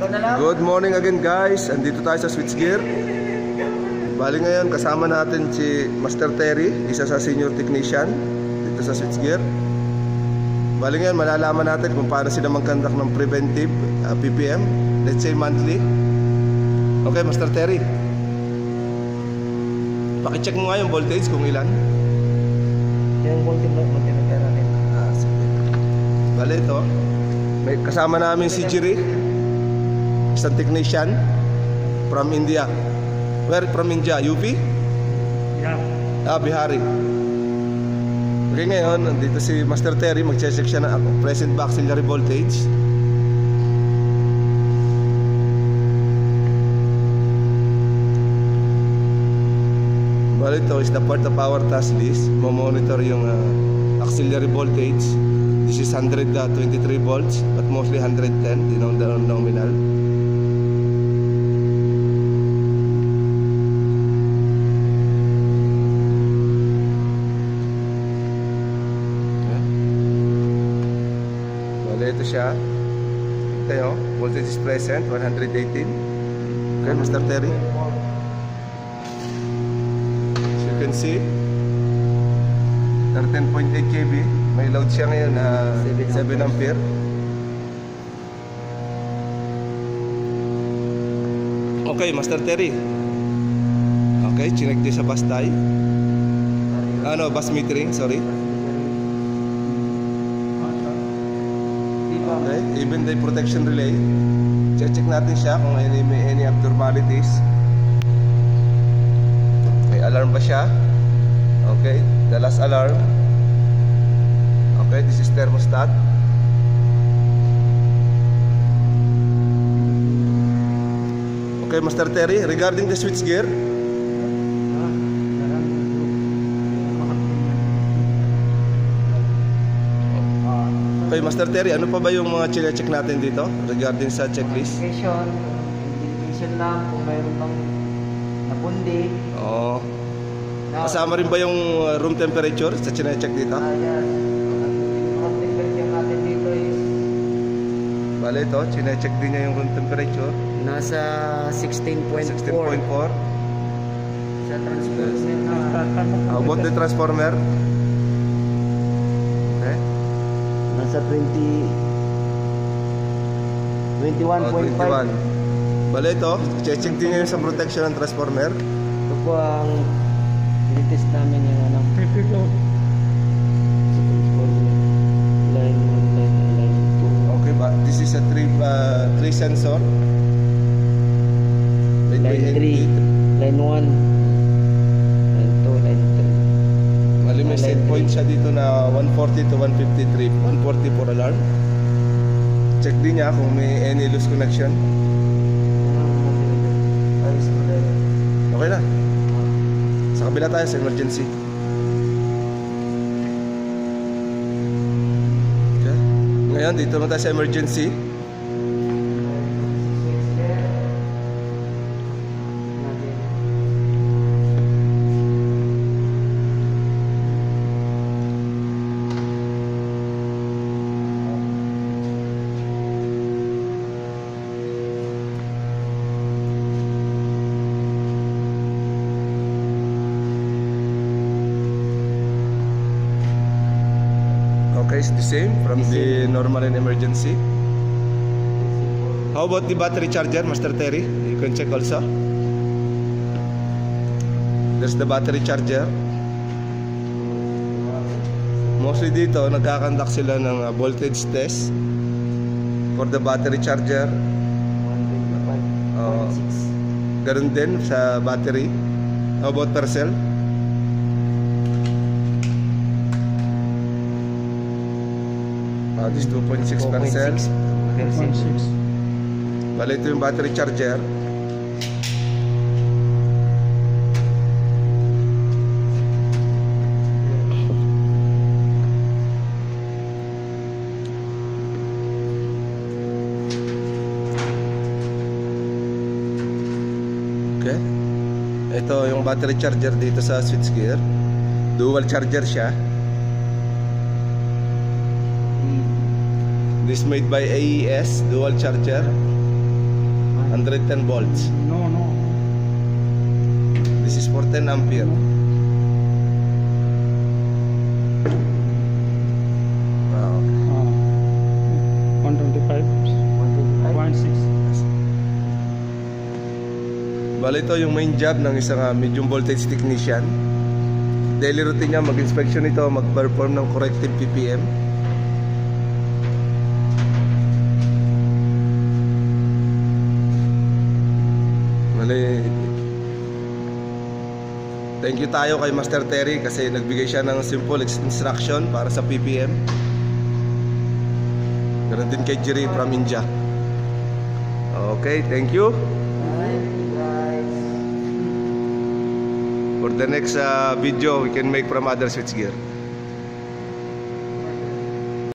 Good morning again guys. Andito tayo sa switchgear. Bali ngayon kasama natin si Master Terry, isa sa senior technician dito sa switchgear. Bali ngayon malalaman natin kung paano sila mag-conduct ng preventive uh, PPM, let's say monthly. Okay, Master Terry. Paki-check mo nga yung voltage kung ilan. Yung natin. Ah, sige. Bali ito. May kasama namin si Jiri, isang technician from India. Where from India? UP? Yeah. Ah, Bihari. Okay, ngayon, nandito si Master Terry, mag-check siya ng present auxiliary voltage. Well, ito is the part of our task list. Mo-monitor yung uh, auxiliary voltage. This is 123 volts, but mostly 110, you know, the nominal. Bale, ito siya. Ito yun, voltage is present, 118. Okay, Mr. Terry. As you can see, 13.8 kV. May load siya ngayon na 7 ampere. Okay, Master Terry. Okay, chinek din sa bus tie. Ano, bus metering, sorry. Okay, even the protection relay. Check, check natin siya kung any, may any abnormalities. May alarm ba siya? Okay, the last alarm. Okay, this is thermostat. Okay, Master Terry, regarding the switch gear, okay, Master Terry, ano pa ba yung mga chine-check natin dito regarding sa checklist? Communication, indication lang kung mayroon bang napundi. Oo. Na, Kasama rin ba yung uh, room temperature sa chine-check dito? Ah, yes. Ang temperature natin dito is Bale ito, chine-check din niya yung room temperature. nasa 16.4 16.4. sa transformer How about the transformer? Okay. Nasa 20 Oh, 21.5 Bale ito, check din yung sa protection ng transformer. ito po ang tinitest namin yung ano sa transformer line 1 line line Okay ba? This is a three, uh, three sensor. 2 line 3 line 1 line 2 line Mali may Line set point siya dito na 140 to 153. 140 for alarm. Check din niya kung may any loose connection. 3 Okay na. Sa kabila tayo sa emergency. Okay. Ngayon, dito naman tayo sa emergency. It's the same from the normal and emergency. How about the battery charger, Master Terry? You can check also. There's the battery charger. Mostly dito, nagkakandak sila ng uh, voltage test for the battery charger. Oo. Ganun din sa battery. How about Percel? Uh, this 2.6 Percel. Bale, ito yung battery charger. Okay. Ito yung battery charger dito sa switchgear. Dual charger siya. This made by AES dual charger. 110 volts. No, no. This is for 10 ampere. Uh, 125. 0.6. Bali ito yung main job ng isang ah, medium voltage technician. Daily routine niya mag-inspection ito, mag-perform ng corrective PPM. Bali, thank you tayo kay Master Terry kasi nagbigay siya ng simple instruction para sa PPM. Ganun din kay Jerry from India. Okay, thank you. For the next uh, video, we can make from other switchgear.